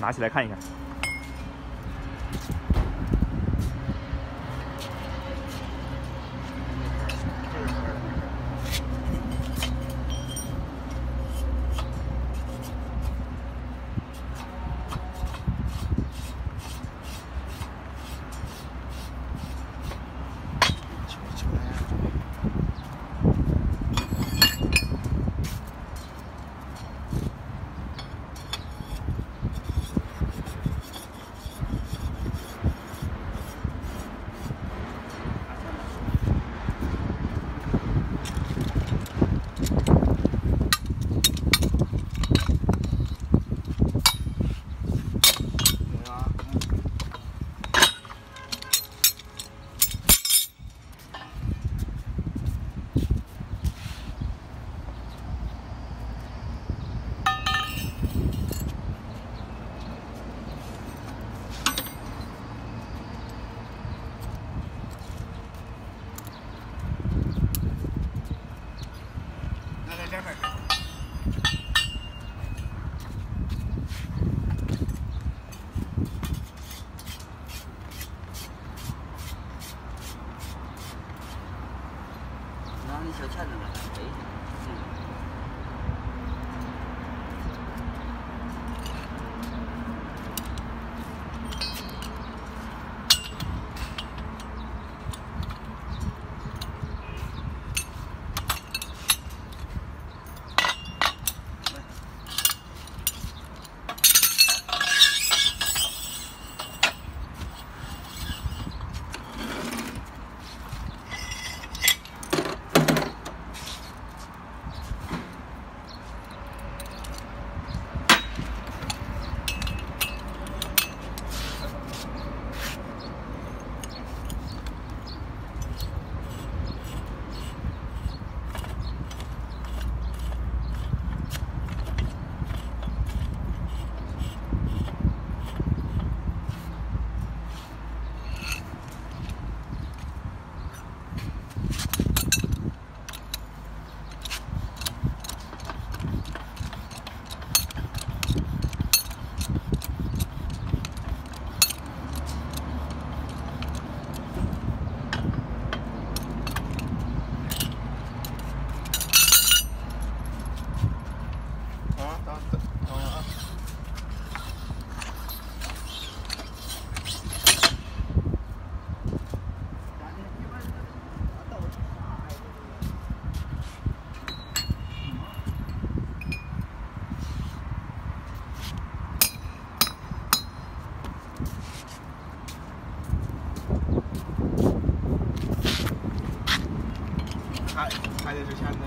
拿起来看一看。拿你小钱了，背一还的之前呢，